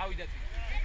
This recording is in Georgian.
დავიდა წინ